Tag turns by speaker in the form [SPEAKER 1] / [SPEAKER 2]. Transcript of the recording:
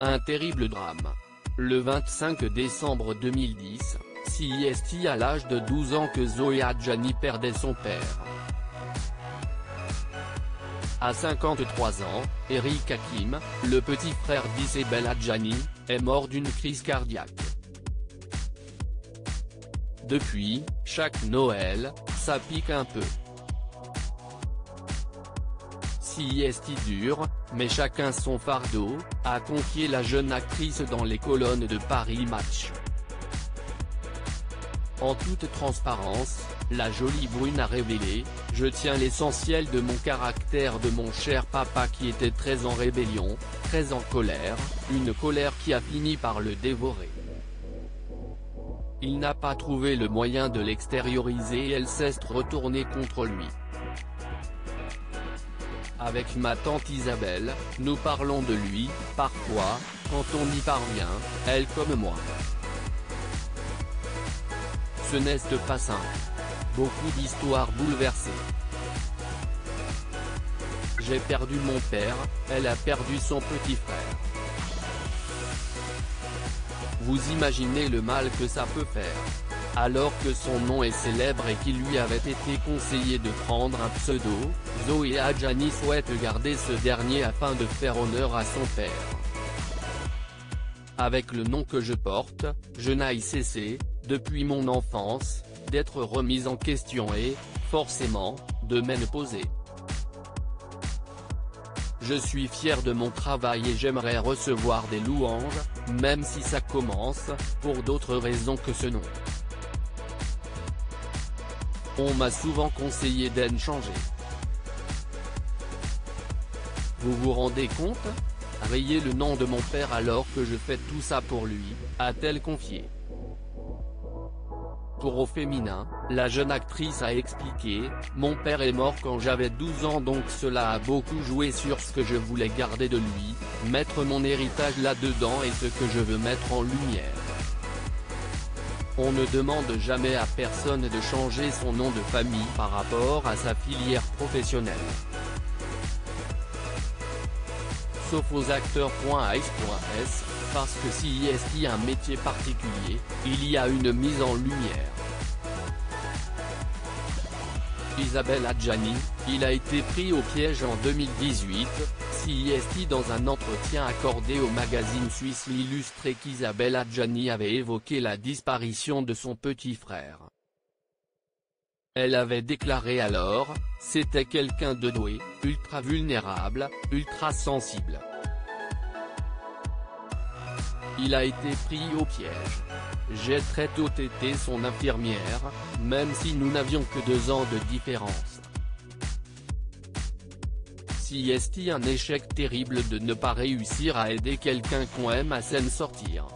[SPEAKER 1] Un terrible drame. Le 25 décembre 2010, CIST à l'âge de 12 ans que Zoé Adjani perdait son père. À 53 ans, Eric Hakim, le petit frère d'Isabelle Adjani, est mort d'une crise cardiaque. Depuis, chaque Noël, ça pique un peu. Si est dure, mais chacun son fardeau, a confié la jeune actrice dans les colonnes de Paris Match. En toute transparence, la jolie brune a révélé, je tiens l'essentiel de mon caractère de mon cher papa qui était très en rébellion, très en colère, une colère qui a fini par le dévorer. Il n'a pas trouvé le moyen de l'extérioriser et elle s'est retournée contre lui. Avec ma tante Isabelle, nous parlons de lui, parfois, quand on y parvient, elle comme moi. Ce n'est pas simple. Beaucoup d'histoires bouleversées. J'ai perdu mon père, elle a perdu son petit frère. Vous imaginez le mal que ça peut faire. Alors que son nom est célèbre et qu'il lui avait été conseillé de prendre un pseudo, Zoé Adjani souhaite garder ce dernier afin de faire honneur à son père. Avec le nom que je porte, je n'aille cessé, depuis mon enfance, d'être remise en question et, forcément, de m'en poser. Je suis fier de mon travail et j'aimerais recevoir des louanges, même si ça commence, pour d'autres raisons que ce nom. On m'a souvent conseillé d'en changer. Vous vous rendez compte? Rayez le nom de mon père alors que je fais tout ça pour lui, a-t-elle confié. Pour au féminin, la jeune actrice a expliqué, mon père est mort quand j'avais 12 ans donc cela a beaucoup joué sur ce que je voulais garder de lui, mettre mon héritage là-dedans et ce que je veux mettre en lumière. On ne demande jamais à personne de changer son nom de famille par rapport à sa filière professionnelle. Sauf aux acteurs.ice.s, parce que y a un métier particulier, il y a une mise en lumière. Isabelle Adjani, il a été pris au piège en 2018, Dans un entretien accordé au magazine suisse L'Illustré qu'Isabelle Adjani avait évoqué la disparition de son petit frère? Elle avait déclaré alors, c'était quelqu'un de doué, ultra vulnérable, ultra sensible. Il a été pris au piège. J'ai très tôt été son infirmière, même si nous n'avions que deux ans de différence. Si est un échec terrible de ne pas réussir à aider quelqu'un qu'on aime à s'en sortir.